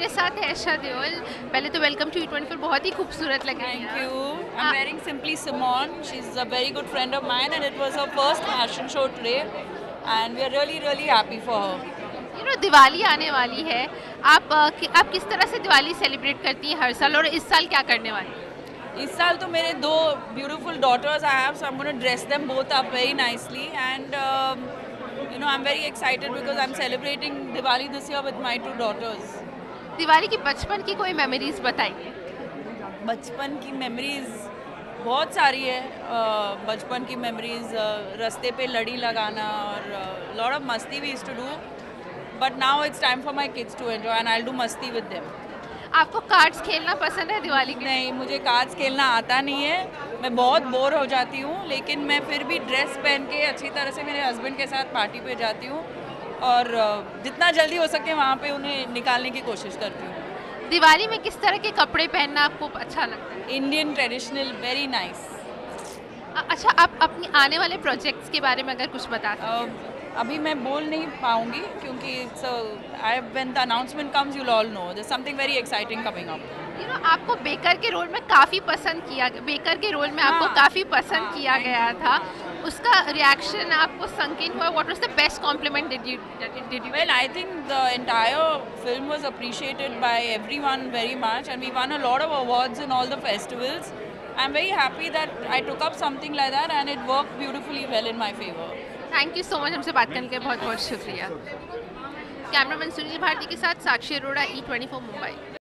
मेरे साथ है ऐशा देओल पहले तो वेलकम टू ई ट्वेंटी बहुत ही खूबसूरत लगे Thank you. I'm Ah. wearing Simply Simone. She's a very good friend of mine, and it was her first fashion show today. And we are really, really happy for her. You know Diwali आने वाली है आप अ, कि, आप किस तरह से Diwali celebrate करती हैं हर साल और इस साल क्या करने वाली हैं? इस साल तो मेरे दो daughters I have, so I'm going to dress them both up very nicely. And um, you know, I'm very excited because I'm celebrating Diwali this year with my two daughters. Diwali की बचपन की कोई memories बताइए बचपन की memories बहुत सारी है। बचपन की मेमोरीज रास्ते पे लड़ी लगाना और लॉट ऑफ़ मस्ती we to do but now it's time for my kids to enjoy and I do मस्ती विद देम आपको कार्ड्स खेलना पसंद है दिवाली के नहीं मुझे कार्ड्स खेलना आता नहीं है। मैं बहुत बोर हो जाती हूँ लेकिन मैं फिर भी ड्रेस पहन के अच्छी तरह से मेरे हस्बैंड के साथ पार्टी पे जाती हूँ। और जितना जल्दी हो सके वहाँ पे उन्हें निकालने की कोशिश करती हूँ। दिवाली में किस तरह के कपड़े पहनना आपको अच्छा लगता है? इंडियन ट्रेडिशनल वेरी नाइस अच्छा आप अपनी आने वाले प्रोजेक्ट्स के बारे में अगर कुछ बता सकते Uh, अभी मैं बोल नहीं पाऊँगी क्योंकि it's I when the announcement comes you all know there something very exciting coming up you know आपको बेकर के रोल में काफ़ी पसंद किया बेकर के रोल में आपको हाँ, काफ़ी पसंद हाँ, किया गया था। उसका रिएक्शन आपको संकेत हुआ? What was the best compliment did you did you well I think the entire film was appreciated by everyone very much and we won a lot of awards in all the festivals I am very happy that I took up something like that and it work beautifully well in my favour thank you so much हमसे बात करने के बहुत बहुत शुक्रिया। Cameraman Sunil Bharti के साथ Sakshi Arora E twenty Mumbai